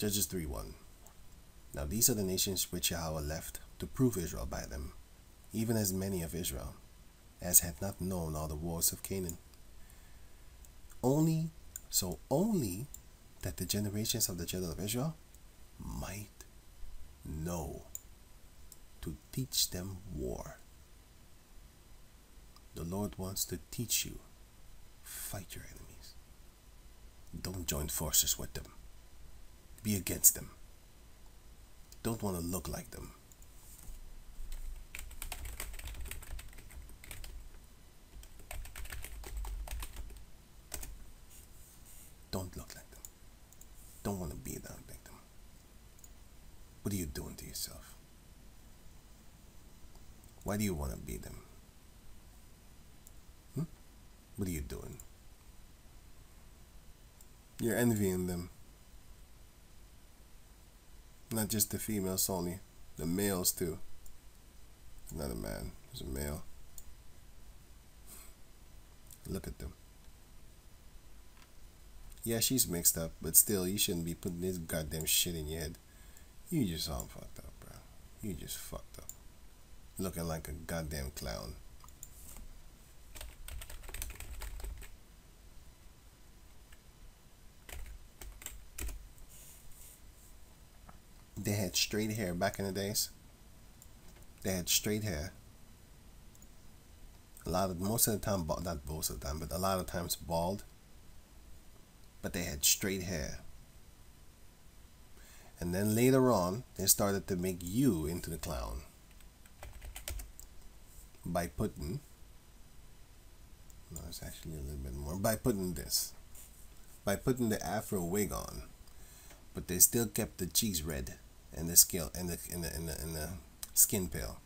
Judges 3 1. Now these are the nations which Yahweh left to prove Israel by them, even as many of Israel, as had not known all the wars of Canaan. Only, so only that the generations of the children of Israel might know to teach them war. The Lord wants to teach you. Fight your enemies. Don't join forces with them. Be against them. Don't want to look like them. Don't look like them. Don't want to be that like them. What are you doing to yourself? Why do you want to be them? Hmm? What are you doing? You're envying them. Not just the females only, the males too. Another man, it's a male. Look at them. Yeah, she's mixed up, but still, you shouldn't be putting this goddamn shit in your head. You just all fucked up, bro. You just fucked up. Looking like a goddamn clown. They had straight hair back in the days. They had straight hair. A lot of most of the time, not most of the time, but a lot of times bald. But they had straight hair. And then later on, they started to make you into the clown by putting. No, it's actually a little bit more. By putting this, by putting the afro wig on, but they still kept the cheeks red and the scale and the in the in the, in the skin pale.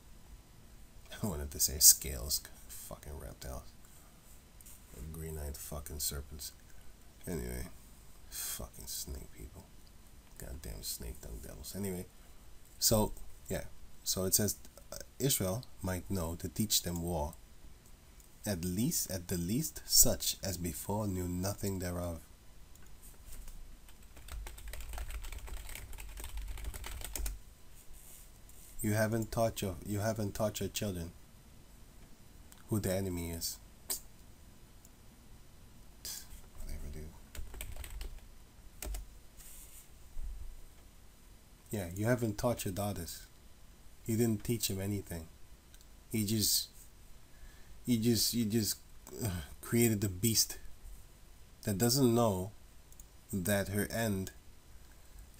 I wanted to say scales, fucking reptiles, green-eyed fucking serpents. Anyway, fucking snake people, goddamn snake tongue devils. Anyway, so yeah, so it says uh, Israel might know to teach them war. At least, at the least, such as before knew nothing thereof. You haven't taught your you haven't taught your children who the enemy is. Whatever. Yeah, you haven't taught your daughters. You didn't teach them anything. You just, you just, you just uh, created the beast that doesn't know that her end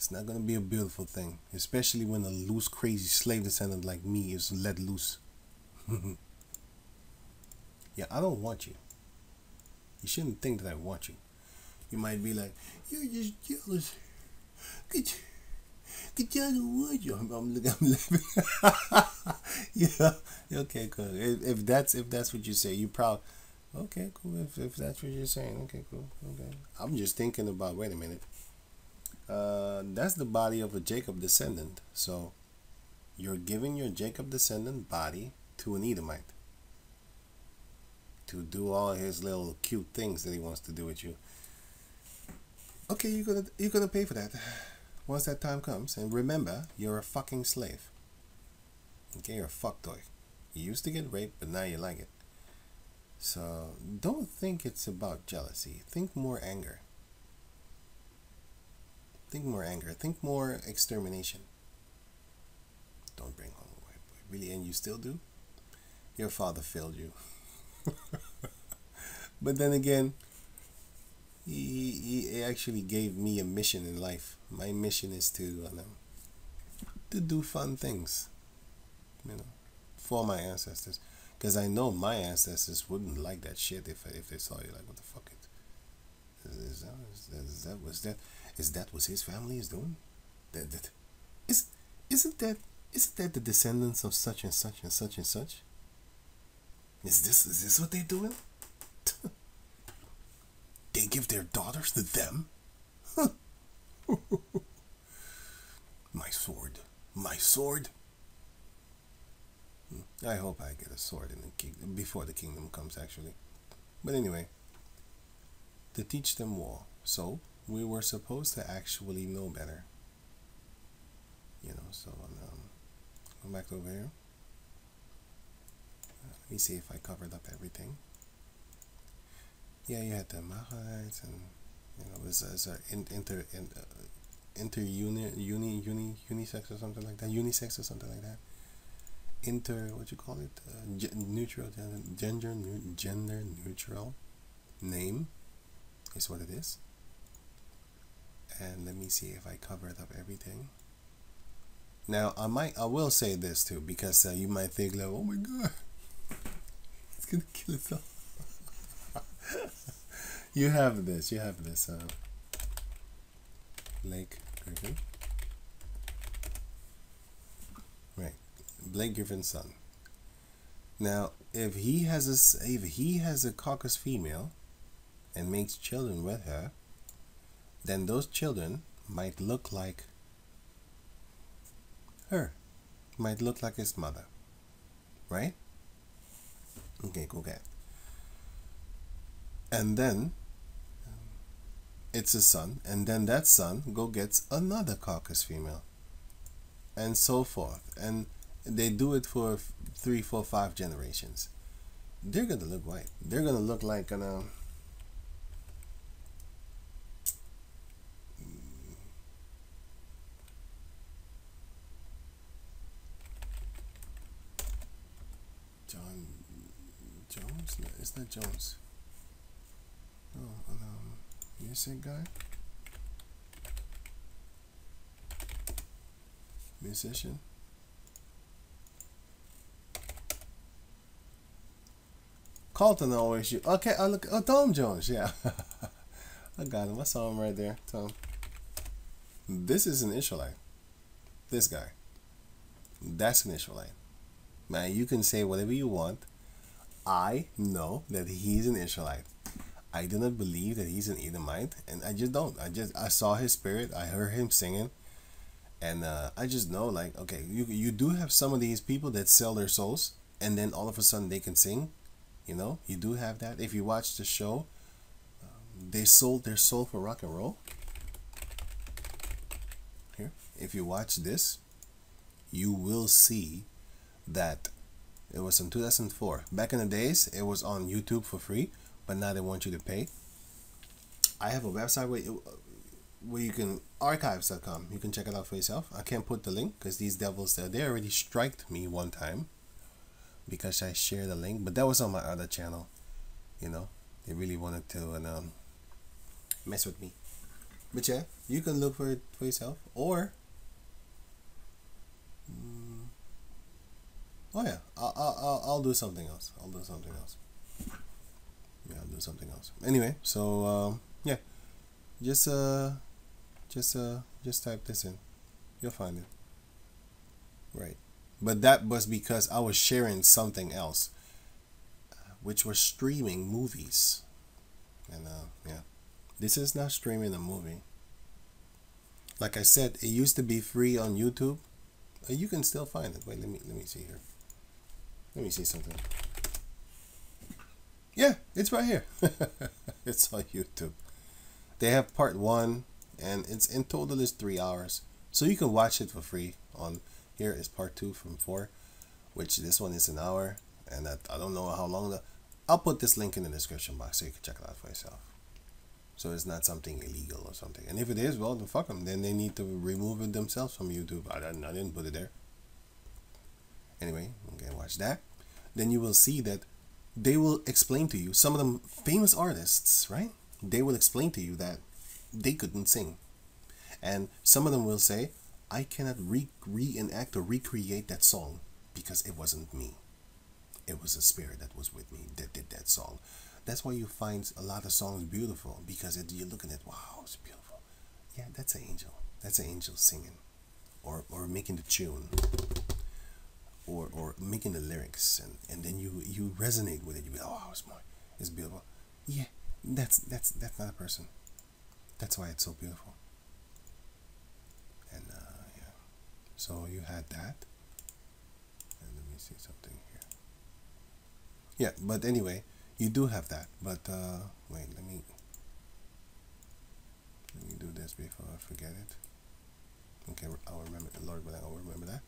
it's not gonna be a beautiful thing, especially when a loose, crazy slave descendant like me is let loose. yeah, I don't want you. You shouldn't think that I want you. You might be like, you're just jealous. Good, good, I don't want you. I'm, I'm, I'm living. yeah. Okay, cool. If, if that's if that's what you say, you probably. Okay, cool. If, if that's what you're saying, okay, cool. Okay. I'm just thinking about. Wait a minute uh, that's the body of a Jacob descendant. So you're giving your Jacob descendant body to an Edomite to do all his little cute things that he wants to do with you. Okay, you're gonna you're gonna pay for that once that time comes. And remember, you're a fucking slave. Okay, you're a fuck toy. You used to get raped, but now you like it. So don't think it's about jealousy. Think more anger. Think more anger. Think more extermination. Don't bring home a white boy. Really, and you still do? Your father failed you. but then again, he, he actually gave me a mission in life. My mission is to uh, to do fun things, you know, for my ancestors. Because I know my ancestors wouldn't like that shit if if they saw you like, what the fuck is that was that? Is that what his family is doing? That, that is isn't that isn't that the descendants of such and such and such and such? Is this is this what they're doing? they give their daughters to them? my sword. My sword. Hmm. I hope I get a sword in the kingdom before the kingdom comes actually. But anyway, to teach them war. So we were supposed to actually know better. you know. So um, go back over here. Uh, let me see if I covered up everything. Yeah, you had the Mahites and you know, it's, it's a inter in, uh, inter uni uni uni unisex or something like that, unisex or something like that. Inter what you call it? Uh, neutral gender gender neutral name is what it is. And let me see if I covered up everything. Now I might I will say this too because uh, you might think like oh my god it's gonna kill itself. you have this. You have this. Uh, Blake Griffin. Right, Blake Griffin's son. Now, if he has a if he has a caucus female, and makes children with her, then those children might look like her, might look like his mother, right? Okay, go get. And then it's a son, and then that son go gets another caucus female, and so forth. And they do it for three, four, five generations. They're gonna look white. They're gonna look like an. Uh, Not Jones. Oh, um, music guy? Musician? Carlton always you. Okay, I look. Oh, Tom Jones. Yeah, I got him. I saw him right there. Tom. This is an Israelite. This guy. That's an Israelite. Man, you can say whatever you want. I know that he's an Israelite. I do not believe that he's an Edomite, and I just don't. I just I saw his spirit. I heard him singing, and uh, I just know like okay, you you do have some of these people that sell their souls, and then all of a sudden they can sing. You know, you do have that. If you watch the show, um, they sold their soul for rock and roll. Here, if you watch this, you will see that it was in 2004. Back in the days, it was on YouTube for free but now they want you to pay. I have a website where you, where you can archives.com. You can check it out for yourself. I can't put the link because these devils there they already striked me one time because I shared the link, but that was on my other channel. You know, they really wanted to and um, mess with me. But yeah, you can look for it for yourself or. Oh yeah, I'll, I'll, I'll do something else. I'll do something else. Yeah I'll do something else. Anyway so um, yeah. Just uh just uh just type this in. You'll find it. Right. But that was because I was sharing something else which was streaming movies. And uh yeah. This is not streaming a movie. Like I said it used to be free on YouTube. You can still find it. Wait let me let me see here let me see something yeah, it's right here. it's on YouTube. They have part one, and it's in total is three hours, so you can watch it for free. On here is part two from four, which this one is an hour, and I, I don't know how long. The, I'll put this link in the description box so you can check it out for yourself. So it's not something illegal or something. And if it is, well, then fuck them. Then they need to remove it themselves from YouTube. I I didn't put it there. Anyway, okay, watch that. Then you will see that they will explain to you some of them famous artists right? They will explain to you that they couldn't sing. And some of them will say i cannot re- reenact or recreate that song because it wasn't me. It was a spirit that was with me that did that song. That's why you find a lot of songs beautiful because it, you're looking at wow it's beautiful. Yeah that's an angel. That's an angel singing or, or making the tune or or making the lyrics and and then you you resonate with it. You be oh it's more it's beautiful. Yeah that's that's that's not a person. That's why it's so beautiful. And uh, yeah. So you had that. And let me see something here. Yeah but anyway you do have that. But uh, wait let me let me do this before I forget it. Okay, I'll remember. Lord, but I'll remember that.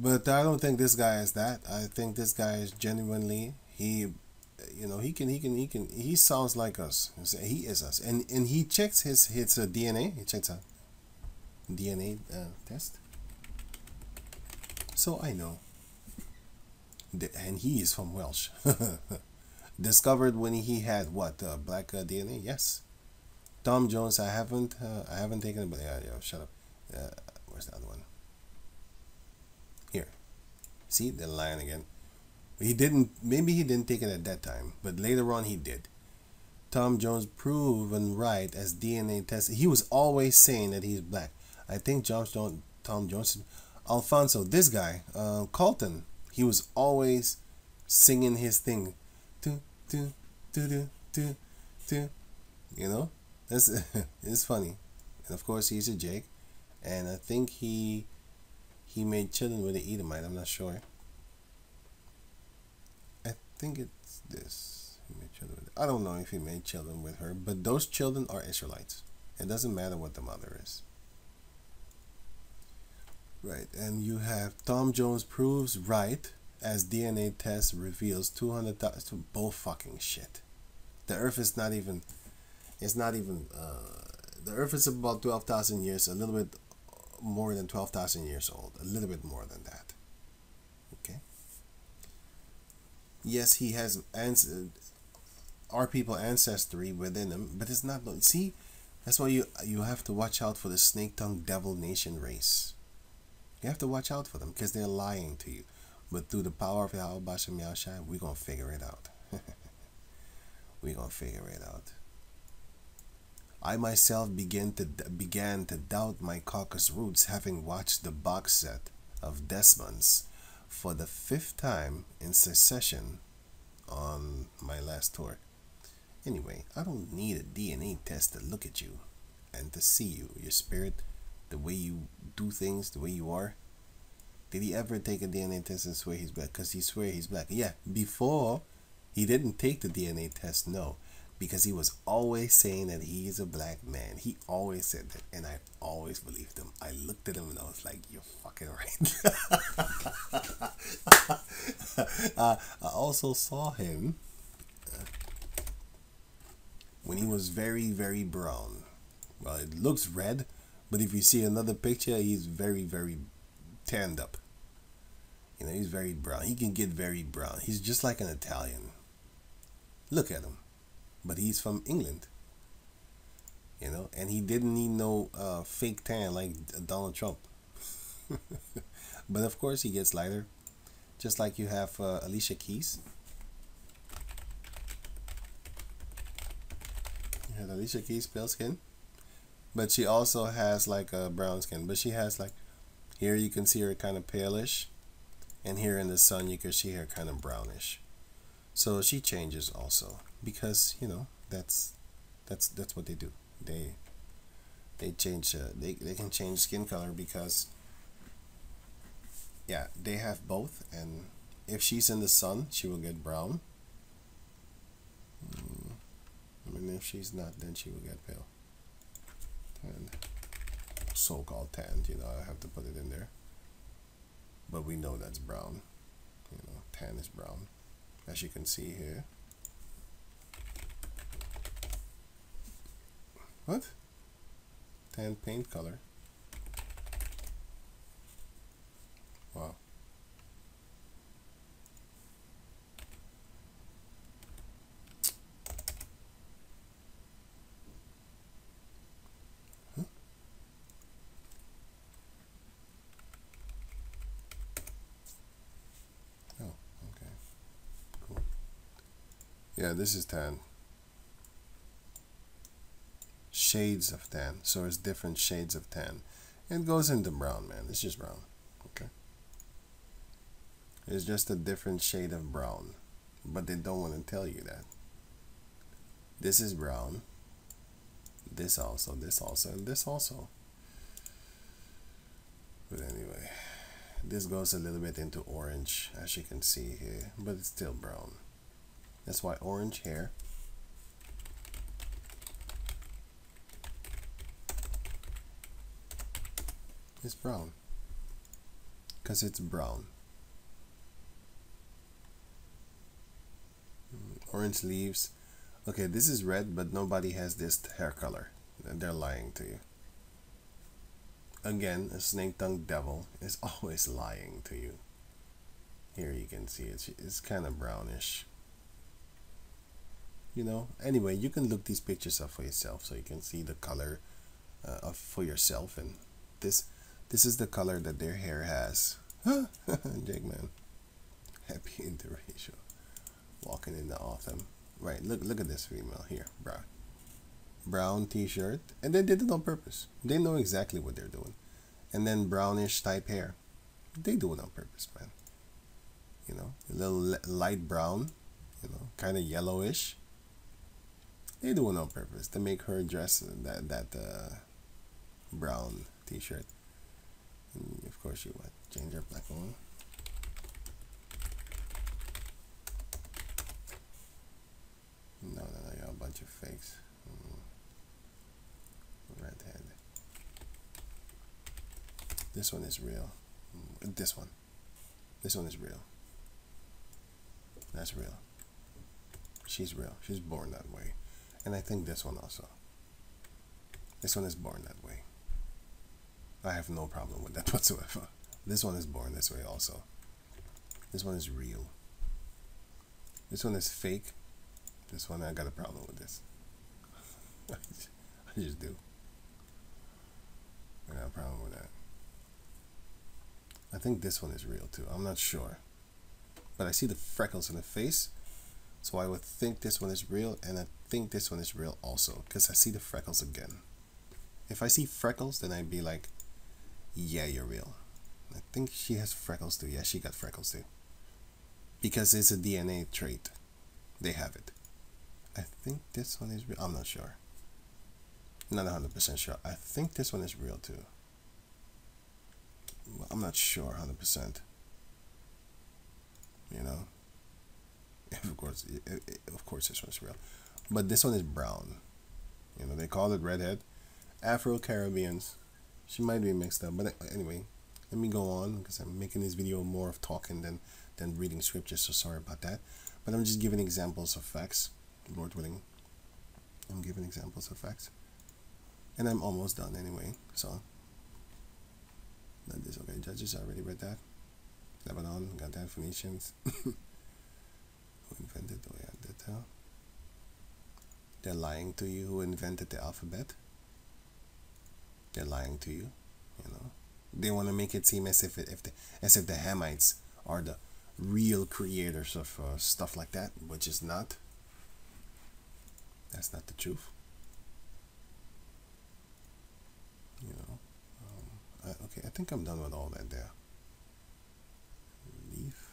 But I don't think this guy is that. I think this guy is genuinely he, you know, he can he can he can he sounds like us. He is us, and and he checks his his uh, DNA. He checks a DNA uh, test. So I know. And he is from Welsh. Discovered when he had what uh, black uh, DNA? Yes. Tom Jones. I haven't uh, I haven't taken it, but yeah, yeah. Shut up. Uh, where's the other one? See the line again. He didn't. Maybe he didn't take it at that time, but later on he did. Tom Jones proven right as DNA test. He was always saying that he's black. I think John Jones, Tom Jones, Alfonso, this guy, uh, Carlton, he was always singing his thing, do do do do do do. You know, that's it's funny, and of course he's a Jake, and I think he he made children with an Edomite. I'm not sure. I think it's this. He made children I don't know if he made children with her, but those children are Israelites. It doesn't matter what the mother is. Right, and you have Tom Jones proves right as DNA test reveals 200,000 bull fucking shit. The Earth is not even, it's not even, uh, the Earth is about 12,000 years, a little bit more than 12,000 years old, a little bit more than that. Okay. Yes, he has our people ancestry within him, but it's not. See, that's why you you have to watch out for the snake tongue devil nation race. You have to watch out for them because they're lying to you. But through the power of Yahweh Bashem Yahushai, we're gonna figure it out. we're gonna figure it out. I myself began to began to doubt my caucus roots, having watched the box set of Desmond's for the fifth time in succession on my last tour. Anyway, I don't need a DNA test to look at you and to see you, your spirit, the way you do things, the way you are. Did he ever take a DNA test and swear he's black? Because he swear he's black. Yeah, before he didn't take the DNA test, no. Because he was always saying that he's a black man. He always said that, and I always believed him. I looked at him and I was like, "You're fucking right." uh, I also saw him uh, when he was very, very brown. Well, it looks red, but if you see another picture, he's very, very tanned up. You know, he's very brown. He can get very brown. He's just like an Italian. Look at him. But he's from England. You know, and he didn't need no uh, fake tan like Donald Trump. but of course, he gets lighter. Just like you have uh, Alicia Keys. You have Alicia Keys pale skin. But she also has like a brown skin. But she has like here you can see her kind of palish, and here in the sun you can see her kind of brownish. So she changes also because you know that's that's that's what they do. They they change uh, they they can change skin color because yeah they have both and if she's in the sun she will get brown. Mm, I mean if she's not then she will get pale. And so-called tanned, you know, I have to put it in there. But we know that's brown. You know, tan is brown. As you can see here. What? Tan paint color. Wow. Oh, yeah, this is tan. Shades of tan. So it's different shades of tan. It goes into brown, man. It's just brown. Okay. It's just a different shade of brown. But they don't want to tell you that. This is brown. This also, this also, and this also. But anyway, this goes a little bit into orange, as you can see here, but it's still brown. That's why orange hair. It's brown. Because it's brown. Mm, orange leaves. Okay, this is red, but nobody has this hair color. They're lying to you. Again, a snake-tongued devil is always lying to you. Here you can see it. It's kind of brownish. You know, anyway, you can look these pictures up for yourself so you can see the color uh, of for yourself. And this this is the color that their hair has. Jake man. Happy interracial. Walking in the autumn. Right, look look at this female here, brown. Brown t-shirt. And they did it on purpose. They know exactly what they're doing. And then brownish type hair. They do it on purpose, man. You know, a little light brown, you know, kind of yellowish. They do it on purpose to make her dress that that uh, brown t-shirt. And of course, you what? Change your black one. No, no, no, you're a bunch of fakes. Mm. Redhead. This one is real. Mm. This one. This one is real. That's real. She's real. She's born that way. And I think this one also. This one is born that way. I have no problem with that whatsoever. This one is born this way also. This one is real. This one is fake. This one, I got a problem with this. I just do. I got a problem with that. I think this one is real too. I'm not sure. But I see the freckles in the face. So I would think this one is real, and I think this one is real also, because I see the freckles again. If I see freckles, then I'd be like, yeah, you're real. I think she has freckles too. Yeah, she got freckles too. Because it's a DNA trait. They have it. I think this one is real. I'm not sure. Not 100% sure. I think this one is real too. I'm not sure 100%. You know? of course, of course, this one's real. But this one is brown. You know, they call it redhead. Afro Caribbeans. She might be mixed up. But anyway, let me go on because I'm making this video more of talking than, than reading scriptures. So sorry about that. But I'm just giving examples of facts. Lord willing. I'm giving examples of facts. And I'm almost done anyway. So, that is this. okay. Judges already read that. Lebanon, got that. Phoenicians. Who invented? Oh, yeah, that. Uh, they're lying to you. Who invented the alphabet? They're lying to you. You know, they want to make it seem as if it, if the as if the Hamites are the real creators of uh, stuff like that, which is not. That's not the truth. You know. Um, I, okay, I think I'm done with all that there. Leaf.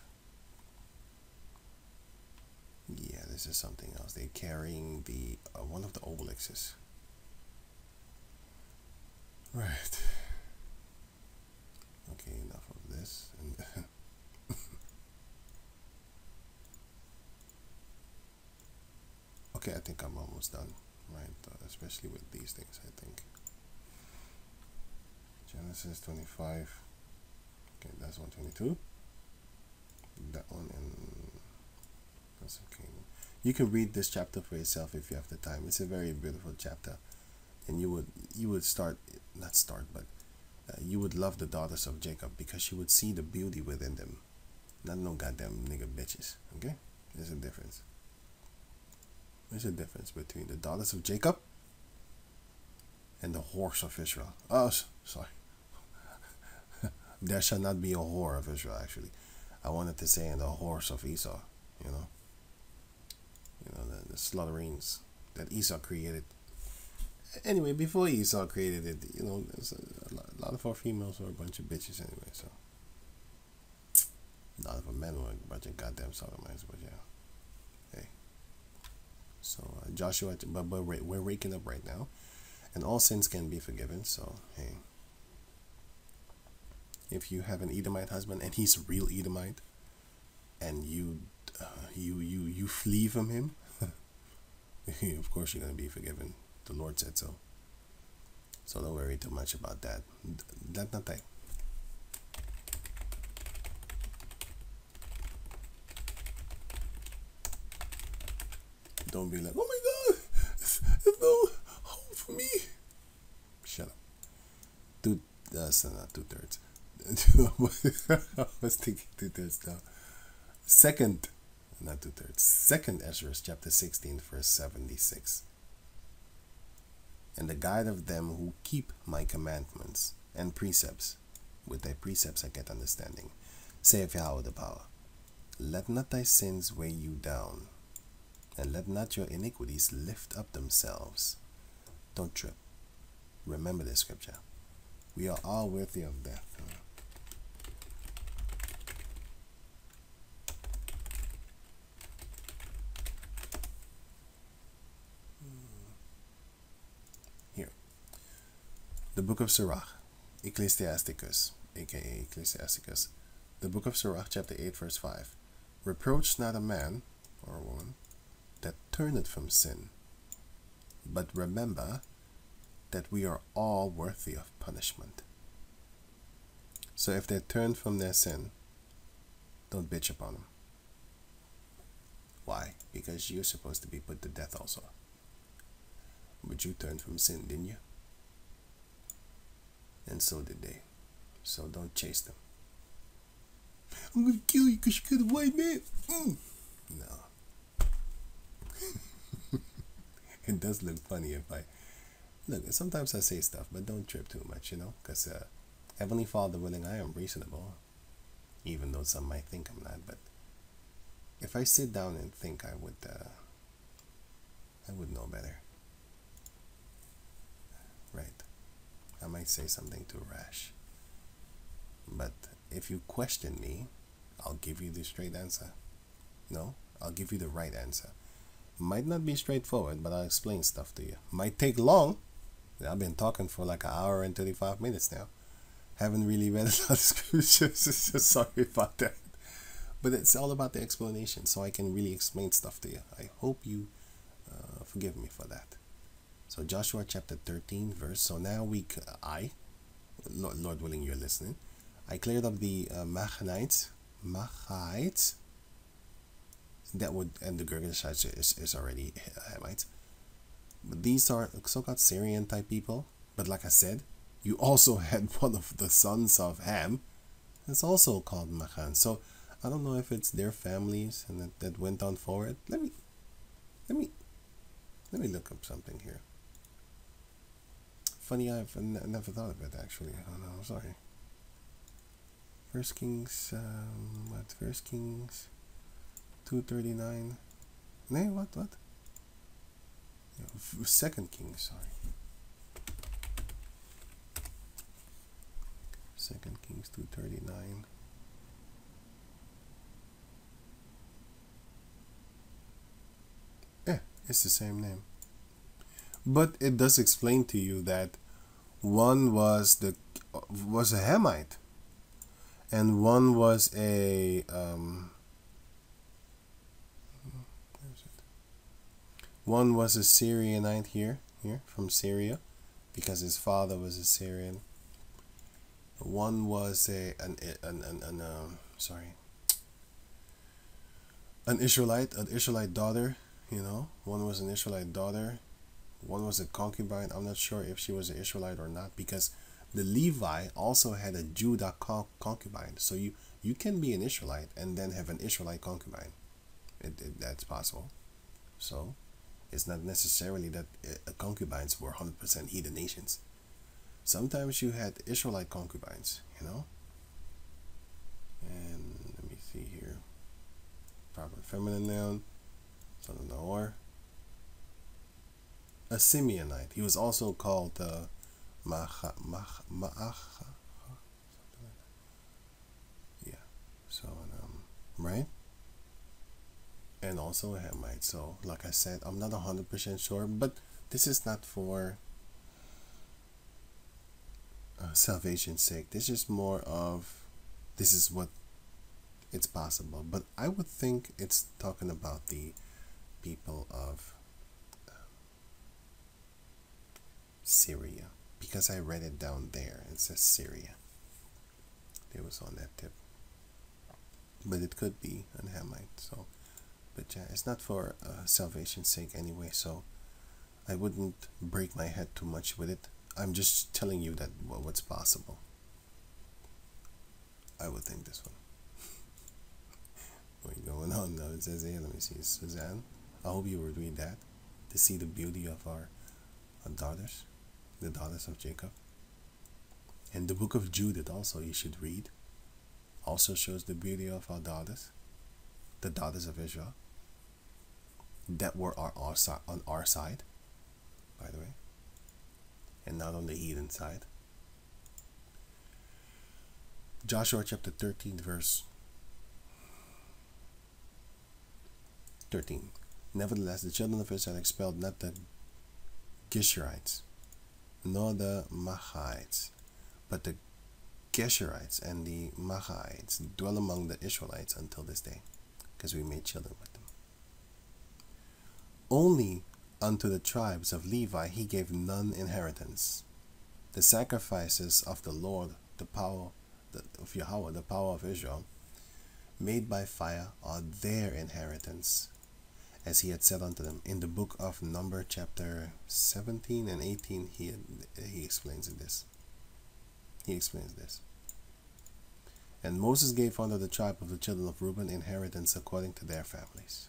Yeah, this is something else. They're carrying the uh, one of the obelisks. Right. Okay, enough of this. Okay, I think I'm almost done. Right, uh, especially with these things. I think. Genesis 25. Okay, that's 122. That one and that's okay. You can read this chapter for yourself if you have the time. It's a very beautiful chapter, and you would you would start not start, but uh, you would love the daughters of Jacob because you would see the beauty within them. Not no goddamn nigga bitches. Okay, there's a difference. There's a difference between the daughters of Jacob and the horse of Israel. Oh, sorry. there shall not be a whore of Israel. Actually, I wanted to say in the horse of Esau. You know. You know the, the slaughterings that Esau created anyway, before Esau created it, you know, a, a lot of our females were a bunch of bitches anyway, so. A lot of our men were a bunch of goddamn sodomites, but yeah. Hey. So, uh, Joshua, but, but we're, waking up right now, and all sins can be forgiven, so, hey. If you have an Edomite husband and he's a real Edomite, and you, uh, you, you, you flee from him, of course you're going to be forgiven the Lord said so. So don't worry too much about that. That nothing. Don't be like, oh my god, there's no hope for me. Shut up. Two, that's uh, not two thirds. I was thinking two thirds now. Second, not two thirds. Second Ezra, chapter 16, verse 76 and the guide of them who keep my commandments and precepts. With thy precepts I get understanding. Saith Yahweh the power. Let not thy sins weigh you down, and let not your iniquities lift up themselves. Don't trip. Remember this scripture. We are all worthy of death. The Book of Sirach, Ecclesiasticus, aka Ecclesiasticus, the Book of Sirach, chapter 8, verse 5. Reproach not a man or a woman that turneth from sin, but remember that we are all worthy of punishment. So if they turn from their sin, don't bitch upon them. Why? Because you're supposed to be put to death also. But you turned from sin, didn't you? And so did they. So don't chase them. I'm gonna kill you because you killed a white man. Mm. No. it does look funny if I look. Sometimes I say stuff, but don't trip too much, you know, because uh, Heavenly Father willing, I am reasonable, even though some might think I'm not. But if I sit down and think, I would, uh, I would know better. Right. I might say something too rash. But if you question me, I'll give you the straight answer. No, I'll give you the right answer. Might not be straightforward, but I'll explain stuff to you. Might take long. I've been talking for like an hour and 35 minutes now. Haven't really read a lot of scriptures, so sorry about that. But it's all about the explanation, so I can really explain stuff to you. I hope you uh, forgive me for that. So Joshua chapter 13 verse. So now we, I, Lord, willing you're listening, I cleared up the uh, Machanites, Machites, that would, and the Girgashites is, is already Hamites. But these are so-called Syrian type people. But like I said, you also had one of the sons of Ham. It's also called Machan. So I don't know if it's their families and that, that went on forward. Let me, let me, let me look up something here. Funny, I've never thought of it actually. Oh no, sorry. First Kings, um, what? First Kings, two thirty nine. No, what? What? Yeah, Second Kings, sorry. Second Kings two thirty nine. Yeah, it's the same name. But it does explain to you that one was the was a Hamite, and one was a um, one was a Syrianite here here from Syria, because his father was a Syrian. One was a an an an, an um, sorry an Israelite an Israelite daughter. You know, one was an Israelite daughter one was a concubine. I'm not sure if she was an Israelite or not because the Levi also had a Judah concubine. So you you can be an Israelite and then have an Israelite concubine. It, it, that's possible. So it's not necessarily that uh, concubines were 100% heathen nations. Sometimes you had Israelite concubines, you know? And let me see here. Proper feminine noun. Son of Nahor a Simeonite. He was also called uh, Macha, Macha, Yeah. So, um, right? And also a Hamite. So, like I said, I'm not 100% sure, but this is not for uh, salvation's sake. This is more of this is what it's possible. But I would think it's talking about the people of Syria. because I read it down there. It says Syria. It was on that tip. But it could be an Hamite. So, but yeah, it's not for uh, salvation's sake anyway. So, I wouldn't break my head too much with it. I'm just telling you that well, what's possible. I would think this one. What's going on now? It says here, let me see, Suzanne. I hope you would read that to see the beauty of our, our daughters, the daughters of Jacob. And the book of Judith also you should read. Also shows the beauty of our daughters, the daughters of Israel, that were our, our, on our side, by the way, and not on the heathen side. Joshua chapter 13, verse 13. Nevertheless, the children of Israel expelled not the Geshurites, nor the Machites, but the Geshurites and the Machites dwell among the Israelites until this day, because we made children with them. Only unto the tribes of Levi he gave none inheritance. The sacrifices of the Lord, the power of Yahweh, the power of Israel, made by fire, are their inheritance as he had said unto them. In the book of Number, chapter 17 and 18, he, he explains this. He explains this. And Moses gave unto the tribe of the children of Reuben inheritance according to their families.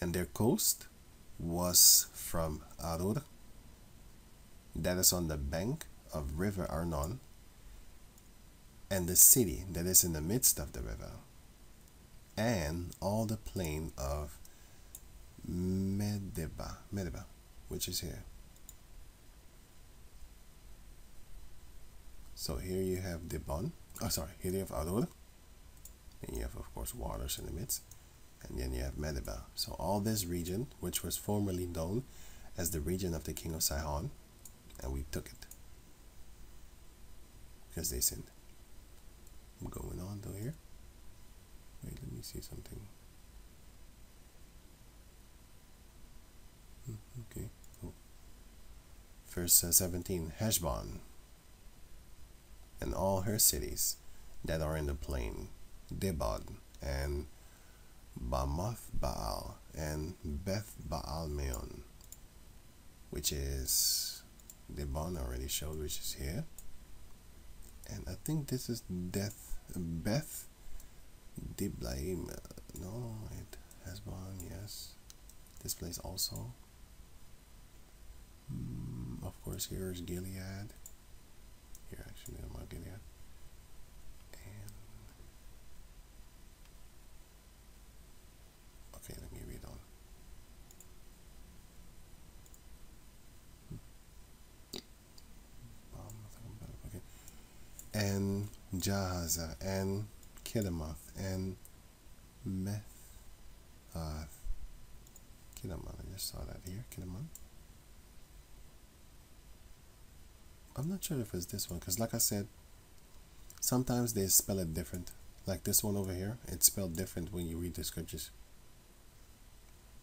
And their coast was from Aroer, that is on the bank of river Arnon, and the city that is in the midst of the river, and all the plain of Medeba, Medeba, which is here. So here you have Dibon. Oh, sorry. Here you have Aroer. And you have, of course, waters in the midst. And then you have Medeba. So all this region, which was formerly known as the region of the king of Sihon, and we took it. Because they sinned. I'm going on though here. Wait, let me see something. Okay, cool. Verse uh, 17 Heshbon and all her cities that are in the plain, Dibon and Bamoth Baal and Beth Baal Meon, which is Dibon already showed, which is here. And I think this is Death Beth Diblaim. No, it Heshbon, yes. This place also. Mm, of course, here is Gilead. Here, actually, I'm not Gilead. And okay, let me read on. Okay, and Jahaza and Kedemoth and Meth. Uh, Kedemoth, I just saw that here. Kedemoth. I'm not sure if it's this one because like I said sometimes they spell it different. Like this one over here it's spelled different when you read the scriptures.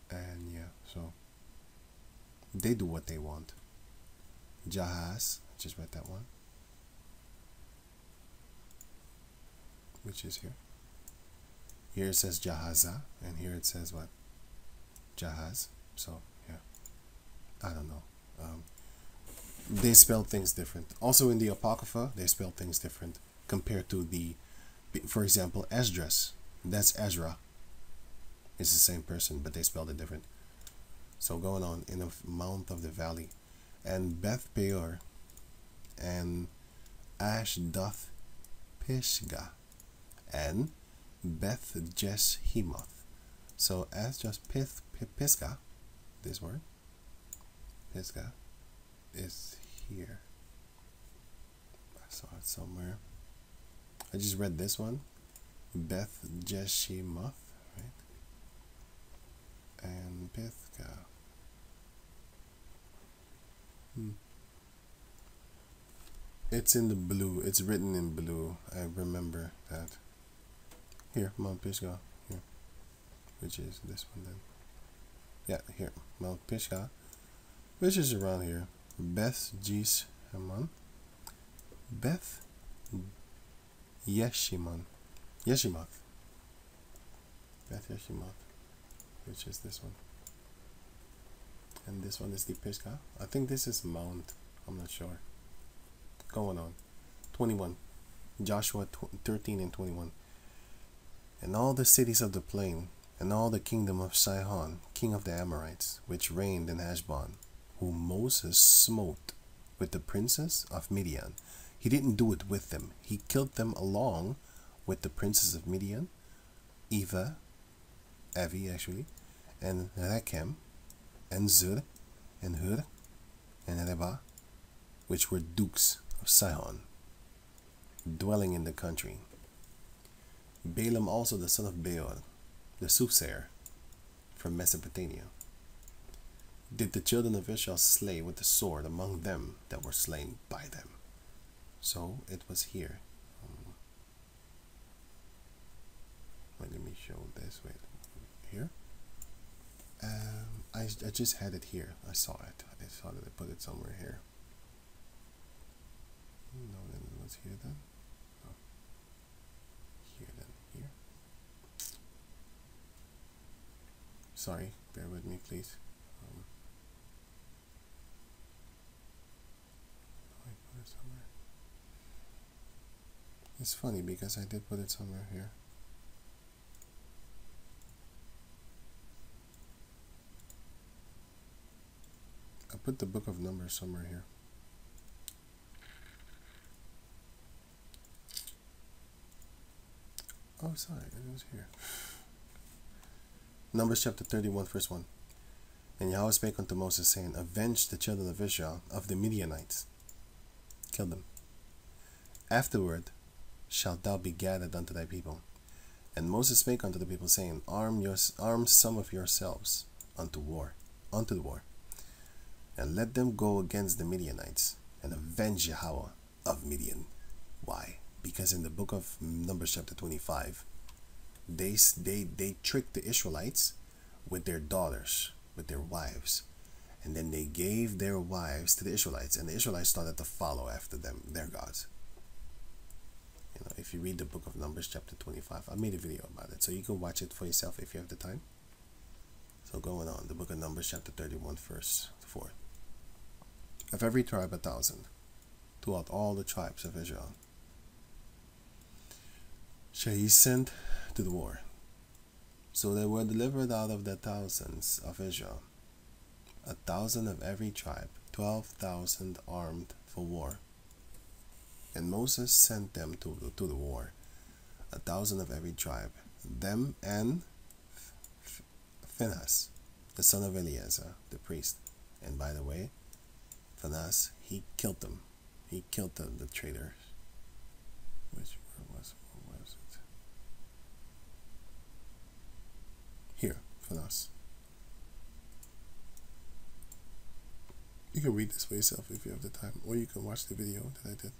And yeah so they do what they want. Jahaz just read that one. Which is here. Here it says Jahaza and here it says what? Jahaz so yeah. I don't know. Um, they spell things different. Also in the Apocrypha, they spell things different compared to the, for example, Esdras. That's Ezra. It's the same person, but they spelled it different. So going on in the mount of the valley, and Beth Peor, and Ashdoth Pisgah, and Beth Jeshimoth. So as just Pith Pisgah, this word, Pisgah, is here. I saw it somewhere. I just read this one. Beth Jeshimoth, right? And Bethka. Hmm. It's in the blue. It's written in blue. I remember that. Here, Mount Pisgah. Here. Which is this one then. Yeah, here. Mount Pisgah. Which is around here. Beth Jis Beth Yeshimon, Yeshimoth, Beth Yeshimoth, which is this one. And this one is the Pisgah. I think this is Mount. I'm not sure. Going on. 21. Joshua 13 and 21. And all the cities of the plain, and all the kingdom of Sihon, king of the Amorites, which reigned in Heshbon, whom Moses smote with the princes of Midian. He didn't do it with them, he killed them along with the princes of Midian, Eva, Avi actually, and Rekem, and Zur, and Hur, and Reba, which were dukes of Sihon, dwelling in the country. Balaam also the son of Beor, the soothsayer, from Mesopotamia, did the children of Israel slay with the sword among them that were slain by them. So it was here. Um, let me show this. Wait, here. Um, I, I just had it here. I saw it. I saw that I put it somewhere here. No, then it was here then. Oh. Here then. Here. Sorry, bear with me, please. Um, It somewhere. It's funny because I did put it somewhere here. I put the book of Numbers somewhere here. Oh, sorry, it was here. Numbers chapter 31, verse 1. And Yahweh spake unto Moses, saying, Avenge the children of Israel of the Midianites. Kill them. Afterward shalt thou be gathered unto thy people. And Moses spake unto the people, saying, Arm, your, arm some of yourselves unto war, unto the war and let them go against the Midianites and avenge Yahweh of Midian. Why? Because in the book of Numbers chapter 25, they, they, they tricked the Israelites with their daughters, with their wives. And then they gave their wives to the Israelites, and the Israelites started to follow after them, their gods. You know, if you read the book of Numbers chapter 25, I made a video about it, so you can watch it for yourself if you have the time. So going on, the book of Numbers chapter 31, verse 4 of every tribe a thousand, throughout all the tribes of Israel. Shall he send to the war? So they were delivered out of the thousands of Israel, a thousand of every tribe, twelve thousand armed for war. And Moses sent them to, to the war, a thousand of every tribe, them and Phinehas, the son of Eleazar, the priest. And by the way, Phinehas, he killed them. He killed the, the traitors. Which where was where was it? Here, Phinehas. You can read this for yourself if you have the time, or you can watch the video that I did.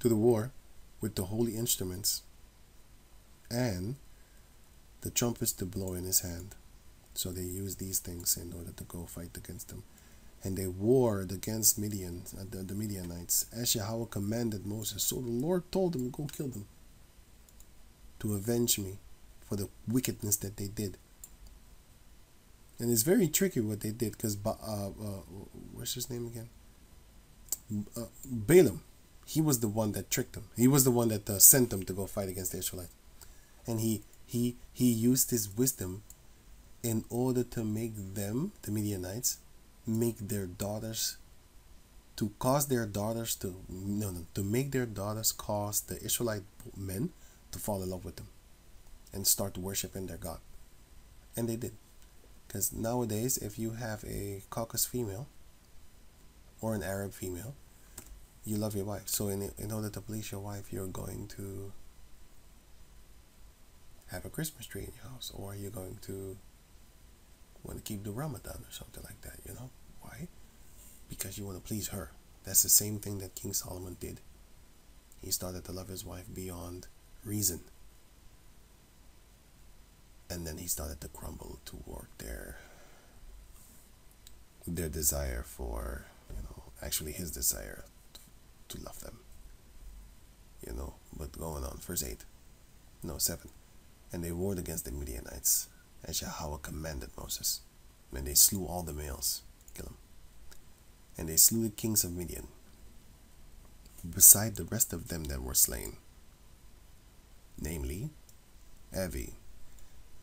To the war with the holy instruments and the trumpets to blow in his hand. So they used these things in order to go fight against them and they warred against Midian, uh, the, the Midianites, as Yahweh commanded Moses. So the Lord told him, Go kill them to avenge me for the wickedness that they did. And it's very tricky what they did because, uh, uh, what's his name again? Uh, Balaam. He was the one that tricked them. He was the one that uh, sent them to go fight against the Israelites. And he, he, he used his wisdom in order to make them, the Midianites, make their daughters to cause their daughters to no, no to make their daughters cause the Israelite men to fall in love with them and start worshiping their God. And they did. Because nowadays if you have a Caucasus female or an Arab female, you love your wife. So in in order to please your wife you're going to have a Christmas tree in your house or you're going to want to keep the Ramadan or something like that, you know? Why? Because you want to please her. That's the same thing that King Solomon did. He started to love his wife beyond reason. And then he started to crumble toward their their desire for, you know, actually his desire to love them. You know, but going on, verse 8, no, 7. And they warred against the Midianites, as Yahweh commanded Moses. And they slew all the males, kill them. And they slew the kings of Midian, beside the rest of them that were slain, namely Avi,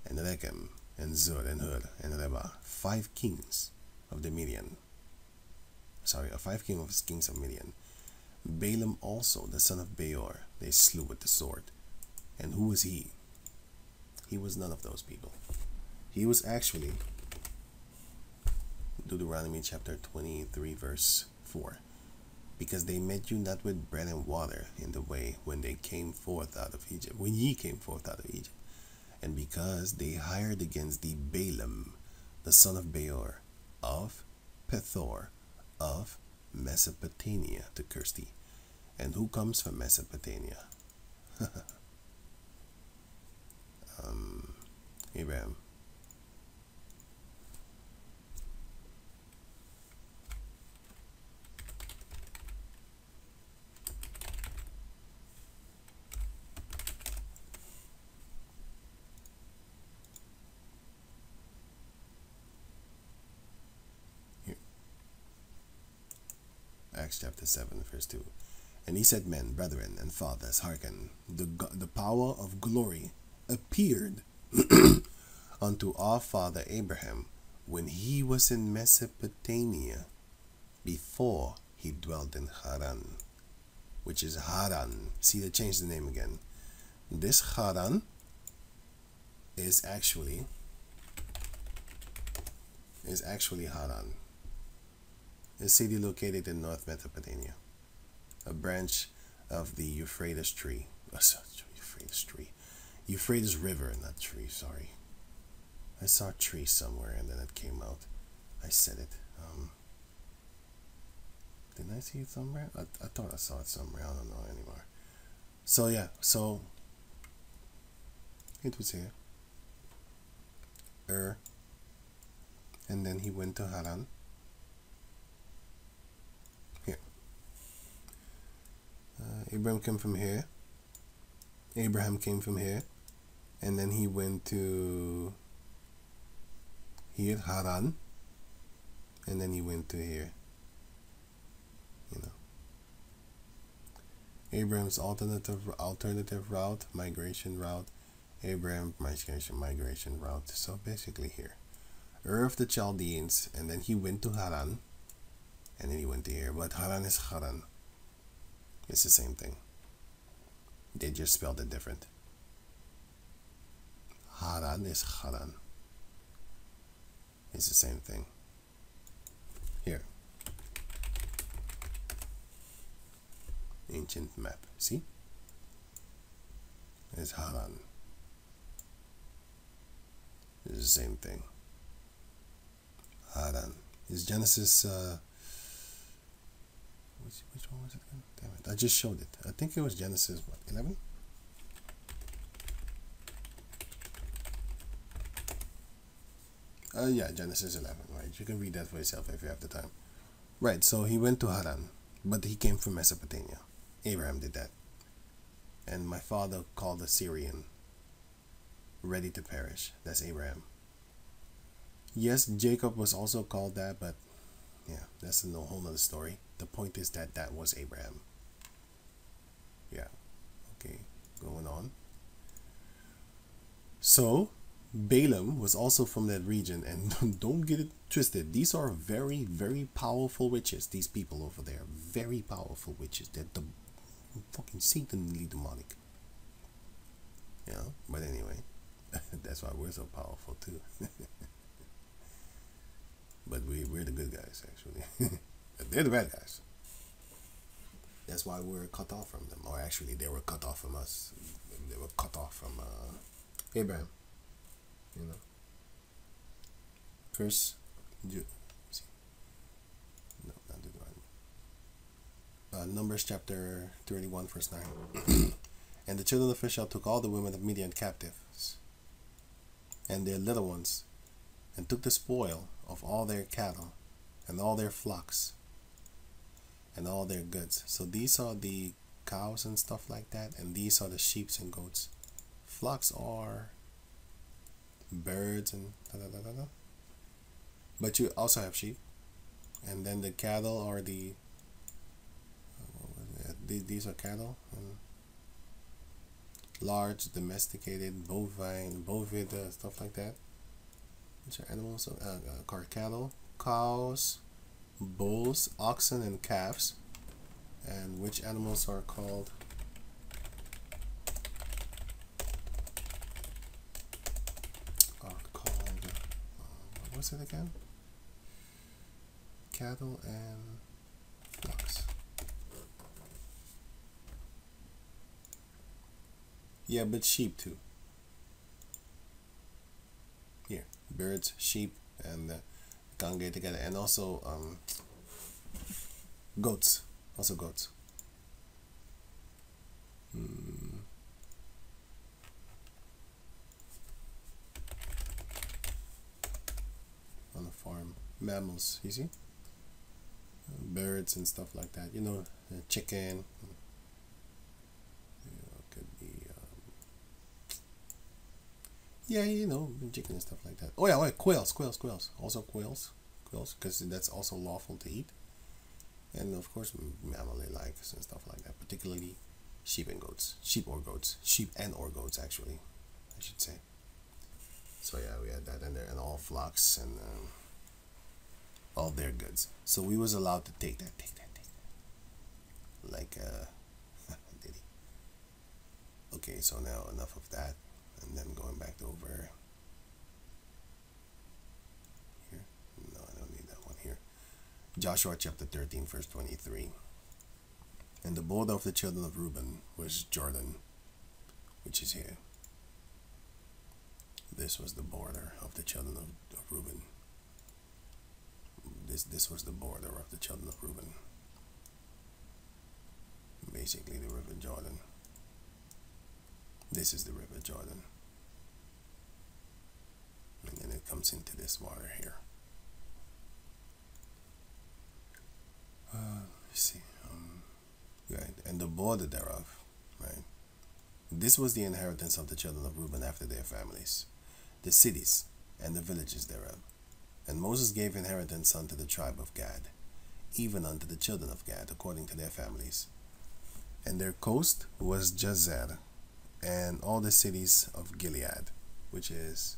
and Rekem, and Zur, and Hur, and Reba, five kings of the Midian. Sorry, uh, five king of kings of Midian. Balaam also, the son of Beor, they slew with the sword. And who was he? He was none of those people. He was actually Deuteronomy chapter 23, verse 4. Because they met you not with bread and water in the way when they came forth out of Egypt, when ye came forth out of Egypt, and because they hired against thee Balaam, the son of Beor, of Pethor, of Mesopotamia, to curse thee. And who comes from Mesopotamia? um, Abraham. Acts chapter 7, verse 2. And he said, Men, brethren, and fathers, hearken, the, the power of glory appeared unto our father Abraham when he was in Mesopotamia, before he dwelt in Haran, which is Haran. See, they changed the name again. This Haran is actually is actually Haran a city located in North Mesopotamia, a branch of the Euphrates tree. Oh, Euphrates tree. Euphrates River, not tree, sorry. I saw a tree somewhere and then it came out. I said it. Um, didn't I see it somewhere? I, I thought I saw it somewhere. I don't know anymore. So, yeah, so it was here. Er. And then he went to Haran. Abraham came from here. Abraham came from here. And then he went to here, Haran. And then he went to here. You know. Abraham's alternative alternative route, migration route, Abraham migration migration route. So basically here. Ur of the Chaldeans, and then he went to Haran, and then he went to here. But Haran is Haran. It's the same thing. They just spelled it different. Haran is Haran. It's the same thing. Here. Ancient map. See? It's Haran. It's the same thing. Haran. Is Genesis uh, which, which one was it again? I just showed it. I think it was Genesis, what, 11? Uh, yeah, Genesis 11, right? You can read that for yourself if you have the time. Right, so he went to Haran, but he came from Mesopotamia. Abraham did that. And my father called a Syrian ready to perish. That's Abraham. Yes, Jacob was also called that, but yeah, that's a whole other story. The point is that that was Abraham. Yeah. Okay, going on. So, Balaam was also from that region, and don't get it twisted. These are very, very powerful witches. These people over there, very powerful witches. They're the fucking satanly demonic. Yeah, but anyway, that's why we're so powerful too. but we we're the good guys actually. They're the bad guys. That's why we're cut off from them, or actually, they were cut off from us. They were cut off from uh, Abraham. You know. First, Ju- no, not Deuteronomy. Uh, Numbers chapter thirty-one, verse nine. and the children of Israel took all the women of Midian captives, and their little ones, and took the spoil of all their cattle and all their flocks and all their goods. So these are the cows and stuff like that, and these are the sheep and goats. Flocks are birds and da da da da da. But you also have sheep, and then the cattle are the. Uh, these are cattle. And large domesticated bovine, bovid, stuff like that. Which are animals, uh, uh, cattle, cows, bulls, oxen, and calves. And which animals are called are called uh, what was it again? Cattle and flocks. Yeah, but sheep too. Here, birds, sheep, and uh, congregate together, and also um, goats. Also goats. Hmm. On the farm, mammals. You see, birds and stuff like that. You know, chicken. Yeah, you know, chicken and stuff like that. Oh yeah, wait, quails, quails, quails. Also quails, quails, because that's also lawful to eat. And of course, mammally lives and stuff like that. Particularly sheep and goats, sheep or goats, sheep and or goats actually, I should say. So yeah, we had that in there, and all flocks and um, all their goods. So we was allowed to take that, take that, take that. Like, uh, did he? Okay, so now enough of that and then going back over here. No, I don't need that one here. Joshua chapter 13, verse 23. And the border of the children of Reuben was Jordan, which is here. This was the border of the children of, of Reuben. This this was the border of the children of Reuben. Basically the river Jordan. This is the river Jordan and then it comes into this water here. Uh, let's see, um, right, and the border thereof, right. This was the inheritance of the children of Reuben after their families, the cities and the villages thereof. And Moses gave inheritance unto the tribe of Gad, even unto the children of Gad, according to their families. And their coast was Jazer, and all the cities of Gilead, which is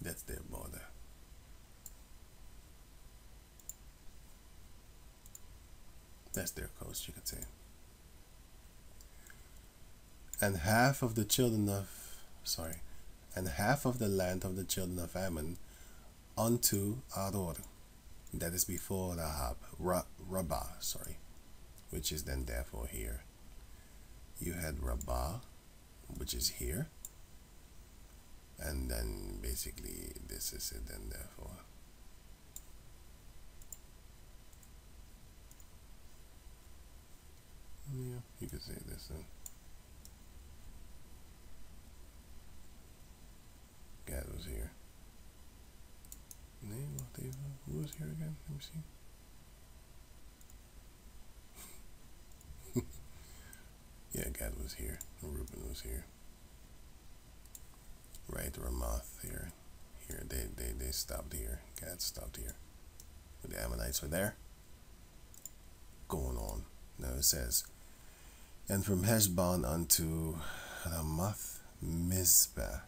That's their border. That's their coast, you could say. And half of the children of, sorry, and half of the land of the children of Ammon unto Aroer, that is before Rahab, Ra, Rabbah, sorry, which is then therefore here. You had Rabbah, which is here and then basically this is it and therefore. Oh, yeah. You could say this then. Gad was here. Name of David who was here again? Let me see. Yeah Gad was here. Reuben was here right Ramoth here. Here they, they, they stopped here. Gad stopped here. The Ammonites were there. Going on. Now it says, And from Heshbon unto Ramoth Mizpah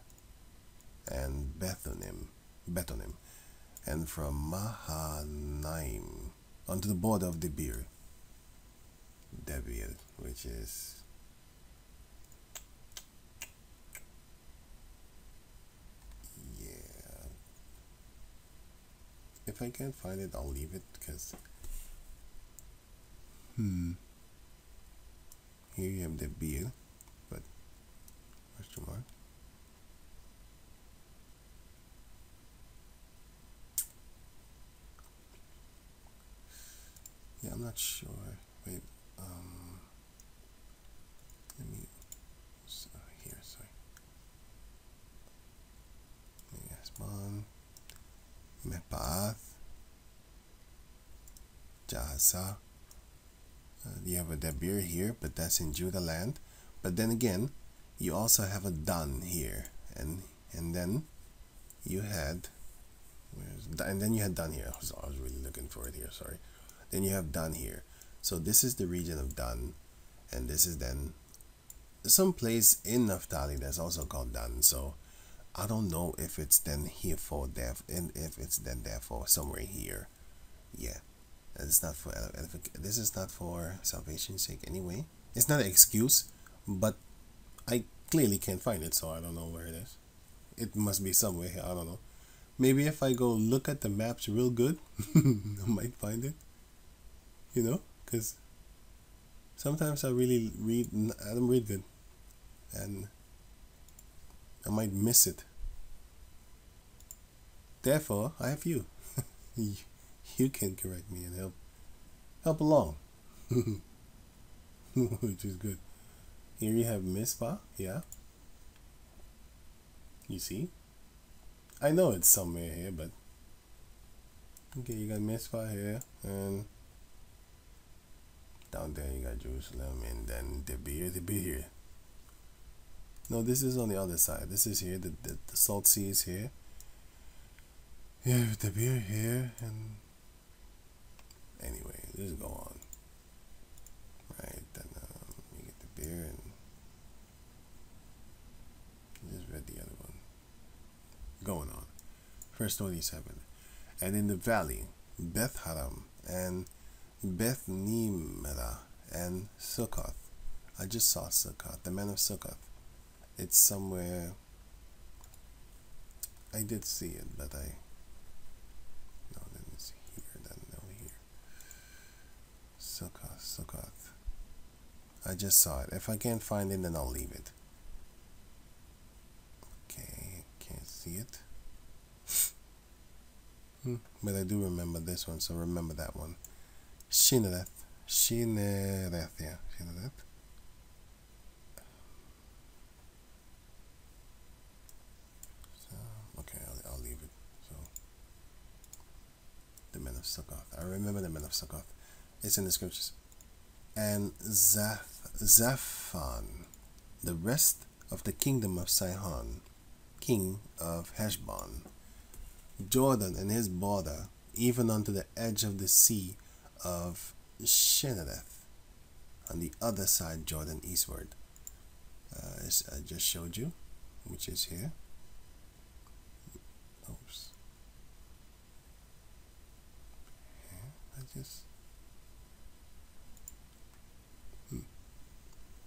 and Bethonim, Bethonim, and from Mahanaim unto the border of Debir, Debir, which is I can't find it, I'll leave it because. Hmm. Here you have Debir, but question mark. Yeah, I'm not sure. Wait, um, let me so uh, here. Sorry. Yes, mom. My path. Uh, you have a Debir here, but that's in Judah land. But then again, you also have a Dan here, and and then you had, and then you had Dan here. I was, I was really looking for it here. Sorry. Then you have Dan here. So this is the region of Dan, and this is then some place in Naphtali that's also called Dan. So I don't know if it's then here for death, and if it's then therefore somewhere here. Yeah, it's not for this is not for salvation's sake anyway. It's not an excuse, but I clearly can't find it, so I don't know where it is. It must be somewhere here. I don't know. Maybe if I go look at the maps real good, I might find it. You know, because sometimes I really read. I don't read good, and I might miss it. Therefore, I have you. you can correct me and help help along, which is good. Here you have Mizpah, yeah. You see? I know it's somewhere here, but okay, you got Mizpah here, and down there you got Jerusalem, and then Debir, Debir here. No, this is on the other side. This is here. The, the, the Salt Sea is here. Yeah, Debir here, and anyway, just go on. Right, then um, you get the beer and just read the other one. Going on. Verse 27. And in the valley, Beth Haram and Beth Nimra and Sukkoth. I just saw Sukkoth, the man of Sukkoth. It's somewhere. I did see it, but I Sukkoth. I just saw it. If I can't find it, then I'll leave it. Okay, can't see it. hmm, but I do remember this one, so remember that one. Shinnereth. Shinnereth, yeah, Shinnereth. So, okay, I'll, I'll leave it. So, the men of Sukkoth. I remember the men of Sukkoth. It's in the scriptures. And Zaph, Zaphon, the rest of the kingdom of Sihon, king of Heshbon, Jordan and his border, even unto the edge of the sea of Shinnereth, on the other side Jordan eastward. Uh, as I just showed you, which is here. Oops. I just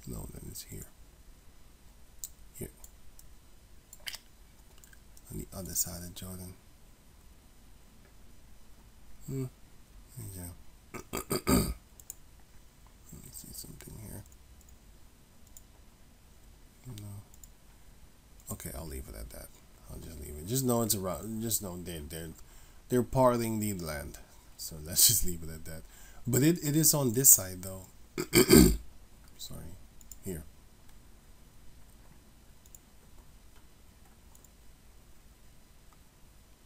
No, then it's here. Here. On the other side of Jordan. Hmm. Yeah. Let me see something here. No. Okay, I'll leave it at that. I'll just leave it. Just know it's around. Just know they're they're they're parting the land. So let's just leave it at that. But it, it is on this side though. Sorry here.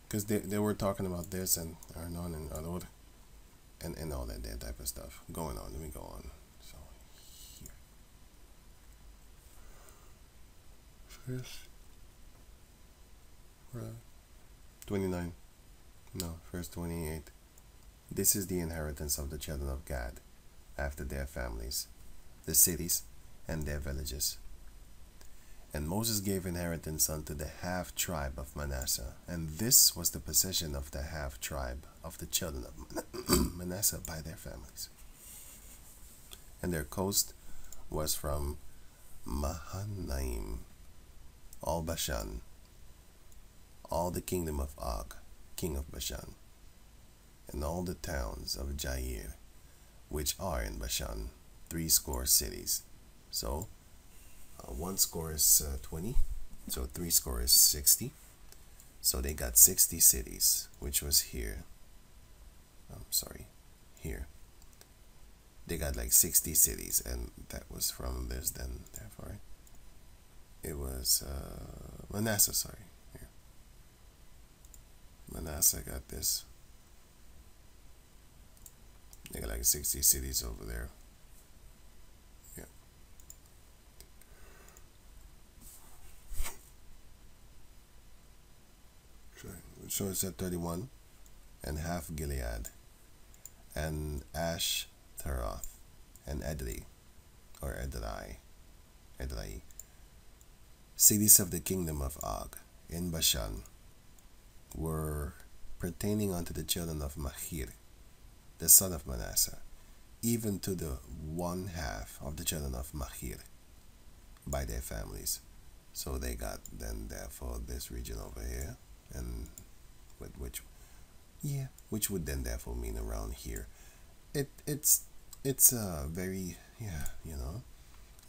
Because they, they were talking about this and Arnon and Arod and, and all that, that type of stuff going on. Let me go on. So, here. First. Right. 29. No, verse 28. This is the inheritance of the children of Gad after their families, the cities and their villages. And Moses gave inheritance unto the half tribe of Manasseh, and this was the possession of the half tribe of the children of Manasseh by their families. And their coast was from Mahanaim, all Bashan, all the kingdom of Og, king of Bashan, and all the towns of Jair, which are in Bashan, threescore cities so uh, one score is uh, 20, so three score is 60. So they got 60 cities, which was here. I'm sorry, here. They got like 60 cities, and that was from this then, therefore. It was uh, Manasseh, sorry. Here. Manasseh got this. They got like 60 cities over there. Yeah. So it's at 31 and half Gilead and Ash Taroth and Edley or Edlai. Edlai. Cities of the kingdom of Og in Bashan were pertaining unto the children of Machir, the son of Manasseh, even to the one half of the children of Machir by their families. So they got then therefore this region over here and with which yeah, which would then therefore mean around here. It it's it's a very yeah, you know.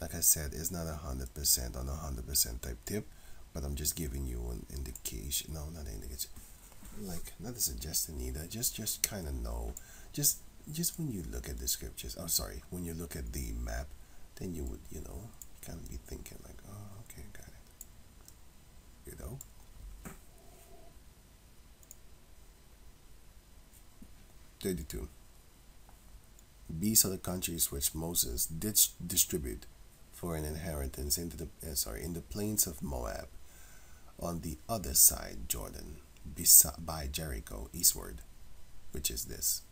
Like I said, it's not a hundred percent on a hundred percent type tip, but I'm just giving you an indication. No, not an indication like not a suggestion either just just kind of know just just when you look at the scriptures oh sorry when you look at the map then you would you know kind of be thinking like oh okay got it you know Thirty-two. These are the countries which Moses did distribute for an inheritance into the uh, sorry in the plains of Moab, on the other side Jordan, by Jericho eastward, which is this.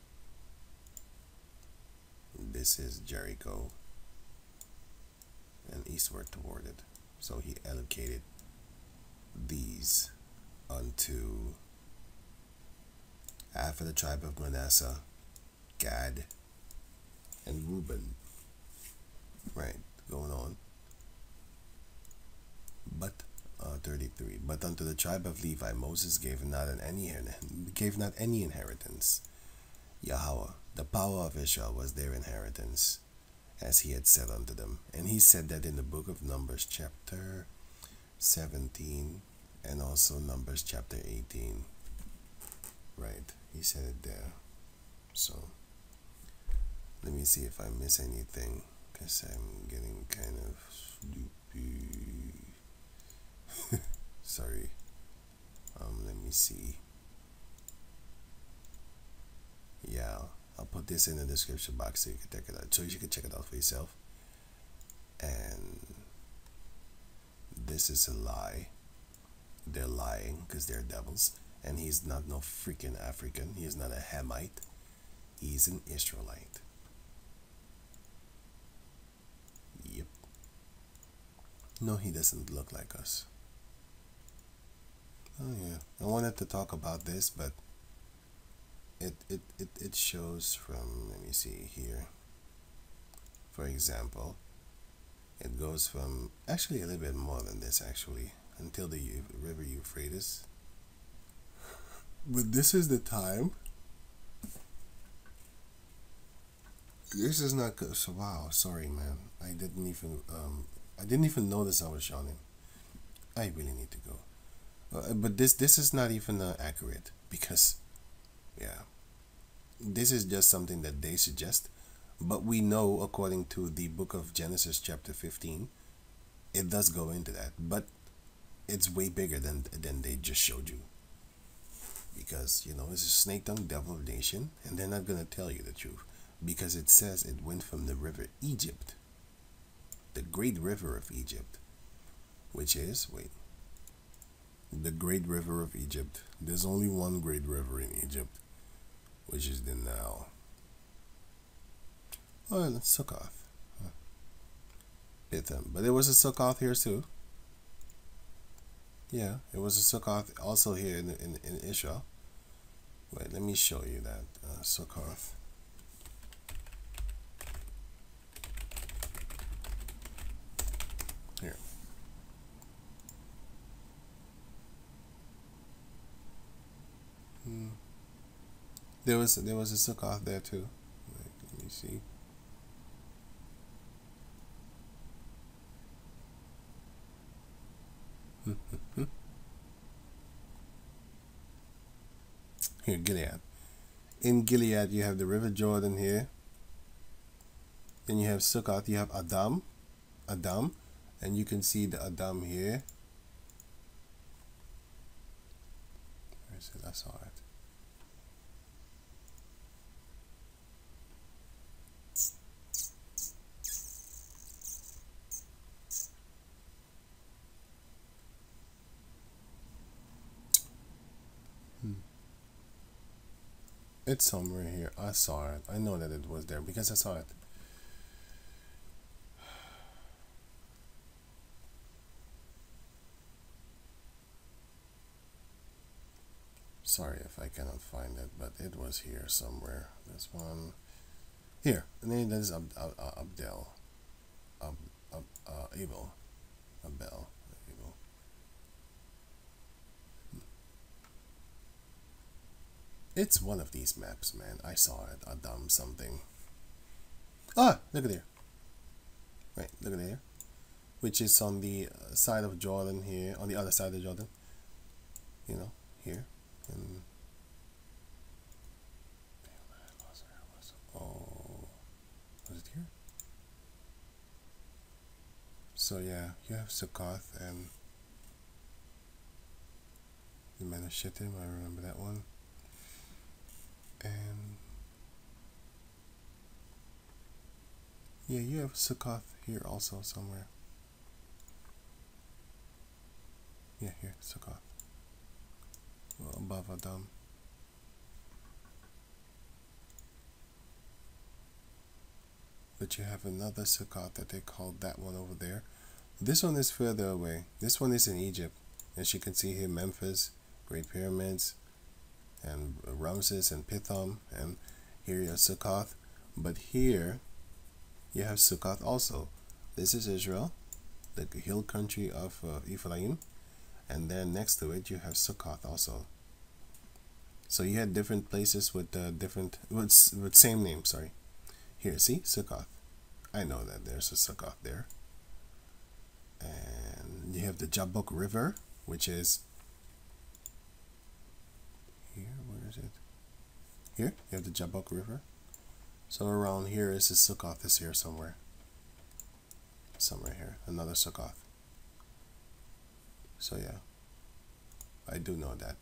This is Jericho and eastward toward it. So he allocated these unto of the tribe of Manasseh, Gad, and Reuben. Right, going on. But uh, 33. But unto the tribe of Levi Moses gave not an any gave not any inheritance. Yahweh, the power of Israel, was their inheritance, as he had said unto them. And he said that in the book of Numbers, chapter 17, and also Numbers chapter 18. Right, he said it there. So, let me see if I miss anything, because I'm getting kind of sleepy. Sorry. Um, let me see. Yeah, I'll put this in the description box so you can check it out. So you can check it out for yourself. And this is a lie. They're lying because they're devils. And he's not no freaking African. He's not a Hamite. He's an Israelite. Yep. No, he doesn't look like us. Oh yeah, I wanted to talk about this, but it it it, it shows from let me see here. For example, it goes from actually a little bit more than this actually until the river Euphrates. But this is the time. This is not good. So wow, sorry man. I didn't even um I didn't even notice I was yawning. I really need to go. Uh, but this this is not even uh, accurate because yeah this is just something that they suggest but we know according to the book of genesis chapter 15 it does go into that but it's way bigger than than they just showed you because you know it's a snake tongue devil of nation and they're not going to tell you the truth because it says it went from the river egypt the great river of egypt which is wait the great river of Egypt. There's only one great river in Egypt, which is the Nile. Oh, and Sukkoth. Huh. Pithom. Um, but there was a Sukkoth here too. Yeah, it was a Sukkoth also here in, in, in Israel. Wait, let me show you that. Uh, Sukkoth. Mm. There was there was a Sukkoth there too. Let me see. here, Gilead. In Gilead, you have the River Jordan here. Then you have Sukkoth. You have Adam, Adam, and you can see the Adam here. is it? Saw it. Hmm. It's somewhere here. I saw it. I know that it was there because I saw it. Sorry if I cannot find it, but it was here somewhere. This one. Here. The name that is Ab Ab Abdel. Ab, Ab, uh. Abel. Abel. It's one of these maps, man. I saw it. A dumb something. Ah! Look at there. Right, look at there. Which is on the side of Jordan here. On the other side of Jordan. You know, here and oh was it here so yeah you have Succoth and the Menashittim I remember that one and yeah you have Succoth here also somewhere yeah here Succoth above Adam. But you have another Sukkot that they called that one over there. This one is further away. This one is in Egypt. As you can see here, Memphis, Great Pyramids, and Ramses and Pithom, and here you have Sukkoth. But here, you have Sukkoth also. This is Israel, the hill country of uh, Ephraim and then next to it you have Sukkoth also. So you had different places with uh, different with, with same name. Sorry, here see Sukkoth. I know that there's a Sukkoth there, and you have the Jabbok River, which is here. Where is it? Here you have the Jabbok River. So around here is the Sukkoth is here somewhere. Somewhere here, another Sukkoth. So yeah, I do know that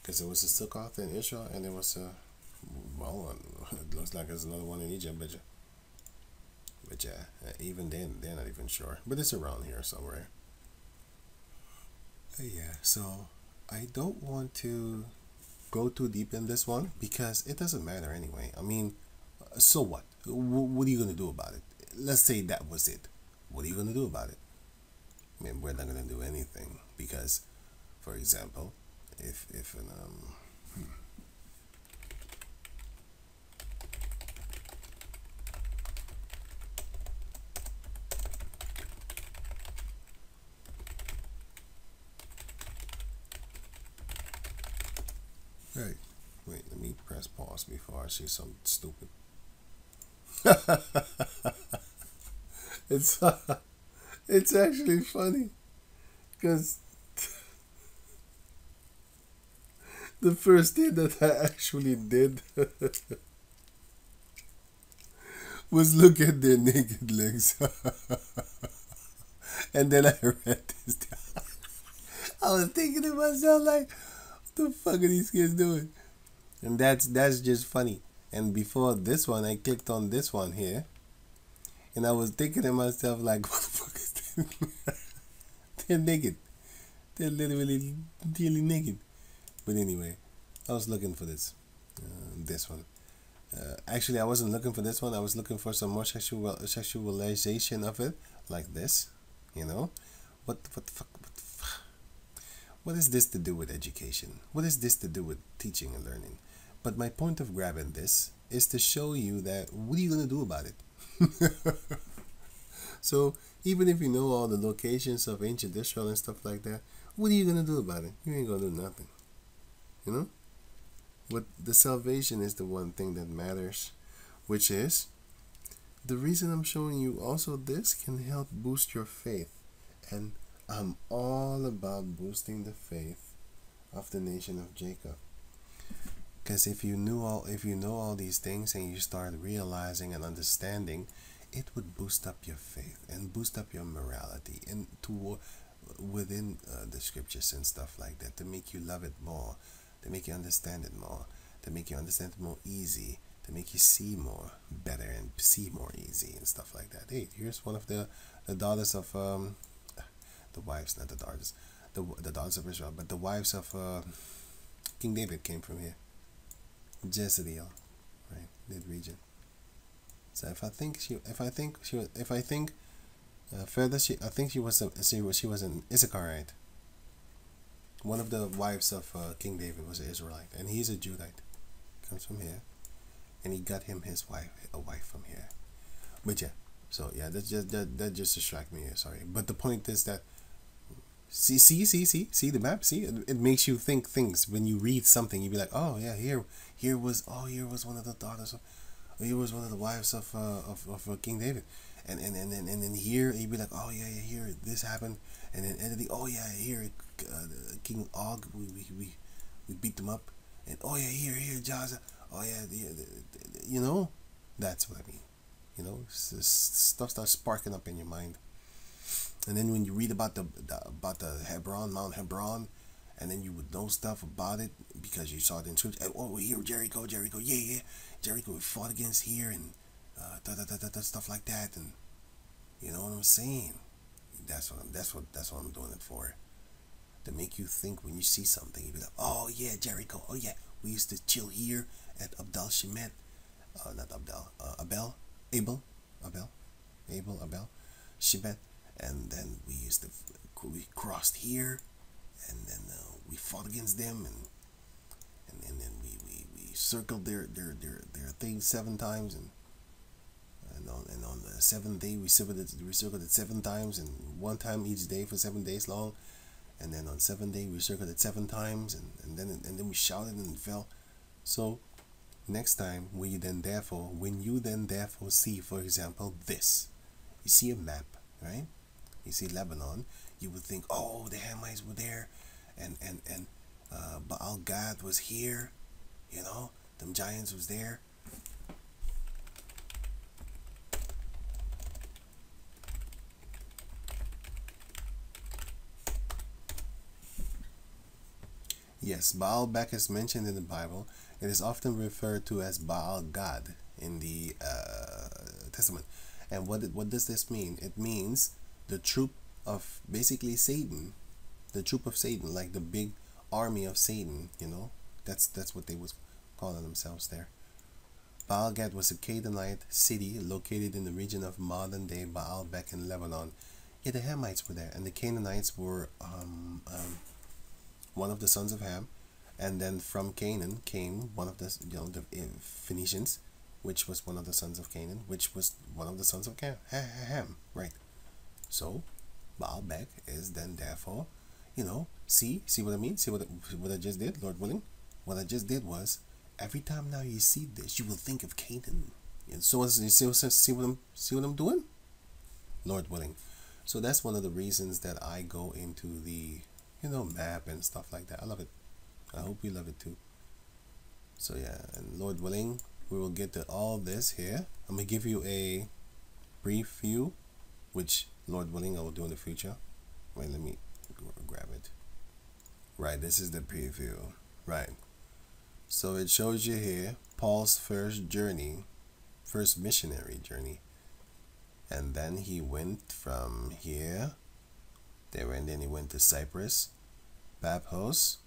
because it was a Sukkoth in Israel and there was a well, it looks like there's another one in Egypt, but but yeah, uh, even then they're not even sure, but it's around here somewhere. Yeah, so I don't want to go too deep in this one because it doesn't matter anyway. I mean, so what? What are you gonna do about it? Let's say that was it. What are you gonna do about it? I mean, we're not gonna do anything because, for example, if if an um. Hmm. Hey, wait, let me press pause before I see something stupid. it's uh, it's actually funny because the first thing that I actually did was look at their naked legs. and then I read this down. I was thinking to myself like, what the fuck are these kids doing? And that's that's just funny. And before this one, I clicked on this one here. And I was thinking to myself like, what the fuck is this? They're naked. They're literally, really naked. But anyway, I was looking for this, uh, this one. Uh, actually, I wasn't looking for this one. I was looking for some more sexual sexualization of it, like this. You know, what what the fuck? What, the fuck? what is this to do with education? What is this to do with teaching and learning? But my point of grabbing this is to show you that what are you gonna do about it? so even if you know all the locations of ancient Israel and stuff like that, what are you gonna do about it? You ain't gonna do nothing. You know? What the salvation is the one thing that matters, which is the reason I'm showing you also this can help boost your faith. And I'm all about boosting the faith of the nation of Jacob. Because if you knew all if you know all these things and you start realizing and understanding, it would boost up your faith and boost up your morality and to within uh, the scriptures and stuff like that to make you love it more, to make you understand it more, to make you understand it more easy, to make you see more better and see more easy and stuff like that. Hey, here's one of the, the daughters of um, the wives, not the daughters, the the daughters of Israel, but the wives of uh, King David came from here. Jezreel, right? That region. So if I think she, if I think she, if I think uh, further, she, I think she was a, she was she was an Issacharite. One of the wives of uh, King David was an Israelite, and he's a Judite. Comes from here, and he got him his wife, a wife from here. But yeah, so yeah, that just that that just distract me. Sorry, but the point is that see see see see see the map. See, it, it makes you think things. When you read something. You'd be like, oh yeah, here here was oh here was one of the daughters of, here was one of the wives of uh, of of uh, King David. And and and then and then here you'd be like, oh yeah, yeah, here this happened, and then and the, oh yeah, here uh, King Og, we, we we we beat them up, and oh yeah, here here Jaza, oh yeah, the, the, the, you know, that's what I mean, you know, stuff starts sparking up in your mind, and then when you read about the, the about the Hebron, Mount Hebron, and then you would know stuff about it because you saw it in scripture. Oh, here Jericho, Jericho, yeah, yeah, Jericho fought against here and uh, da, da, da, da, stuff like that, and you know what I'm saying. That's what I'm, that's what that's what I'm doing it for. To make you think when you see something, you be like, oh yeah, Jericho. Oh yeah, we used to chill here at Abdal Shemet. Uh, not Abdal, uh, Abel, Abel, Abel, Abel, Abel, Shemet, and then we used to we crossed here, and then uh, we fought against them, and and, and then we, we, we circled their their their their thing seven times, and and on, and on the seventh day we circled it we circled it seven times and one time each day for seven days long and then on seven day we circled it seven times and, and then and then we shouted and fell. So next time when you then therefore when you then therefore see for example this you see a map right you see lebanon you would think oh the hamites were there and and and uh, baal gad was here you know them giants was there Yes, Baalbek is mentioned in the Bible. It is often referred to as Baal Gad in the uh, Testament. And what what does this mean? It means the troop of basically Satan, the troop of Satan, like the big army of Satan. You know, that's that's what they was calling themselves there. Baal Gad was a Canaanite city located in the region of modern day Baalbek in Lebanon. Yeah, the Hamites were there, and the Canaanites were um, um, one of the sons of Ham, and then from Canaan came one of the you know the uh, Phoenicians, which was one of the sons of Canaan, which was one of the sons of Ham, right? So, Baalbek is then therefore, you know, see, see what I mean? See what I, what I just did, Lord willing. What I just did was, every time now you see this, you will think of Canaan. And so, you see, see what I'm see what I'm doing, Lord willing. So that's one of the reasons that I go into the you know, map and stuff like that. I love it. I hope you love it too. So yeah, and Lord willing, we will get to all this here. I'm gonna give you a brief view, which Lord willing I will do in the future. Wait, let me grab it. Right, this is the preview. Right. So it shows you here Paul's first journey, first missionary journey. And then he went from here there and then he went to Cyprus Paphos,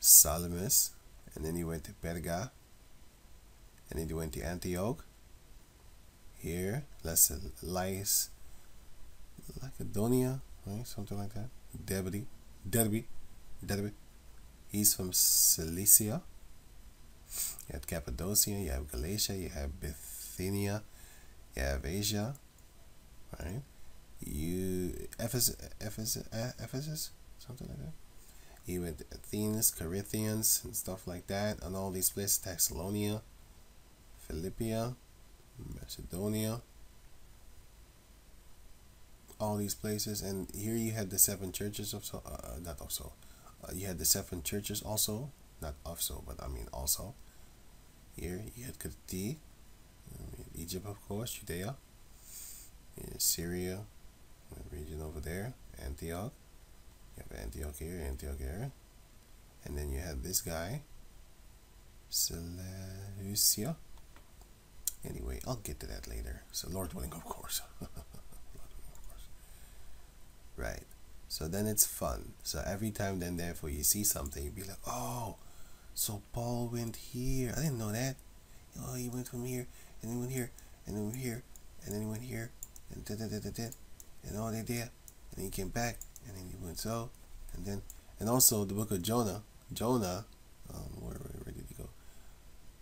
Salamis, and then he went to Perga, and then he went to Antioch. Here, let's Lys, Lacedonia, right? Something like that. Derbe, Derbe, Derbe. He's from Cilicia. You have Cappadocia, you have Galatia, you have Bithynia, you have Asia, right? You Ephesus, Ephesus, Ephesus, something like that You even Athens, Corinthians, and stuff like that, and all these places, Thessalonica, Philippia, Macedonia, all these places, and here you had the seven churches of so, uh, not also, uh, you had the seven churches also, not also, but I mean also. Here you had Crete, Egypt of course, Judea, Syria, region over there, Antioch. You have Antioch here, Antioch here. And then you have this guy, Seleucia. Anyway, I'll get to that later. So, Lord willing, of course. right. So then it's fun. So every time then therefore you see something, you be like, oh, so Paul went here. I didn't know that. Oh, he went from here, and he went here, and then went here, and then he went here, and da da da da da, and all they did, and he came back, and then he went so, and then, and also the book of Jonah. Jonah, um, where, where, where did he go?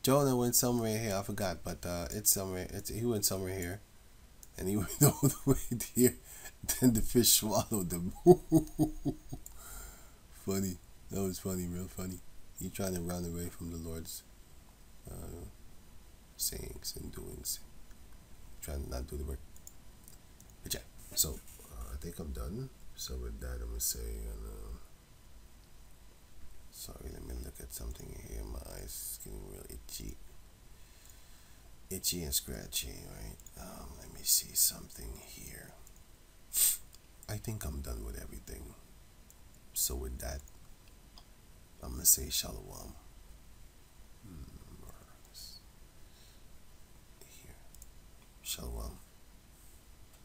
Jonah went somewhere here. I forgot, but uh, it's somewhere. It's he went somewhere here, and he went all the way here. Then the fish swallowed them. funny. That was funny, real funny. He trying to run away from the Lord's uh, sayings and doings. Trying to not do the work. But yeah, so uh, I think I'm done. So with that, I'm gonna say. Uh, sorry, let me look at something here. My eyes getting real itchy, itchy and scratchy. Right. Um, let me see something here. I think I'm done with everything. So with that, I'm gonna say shalom. Hmm, Here, shalom.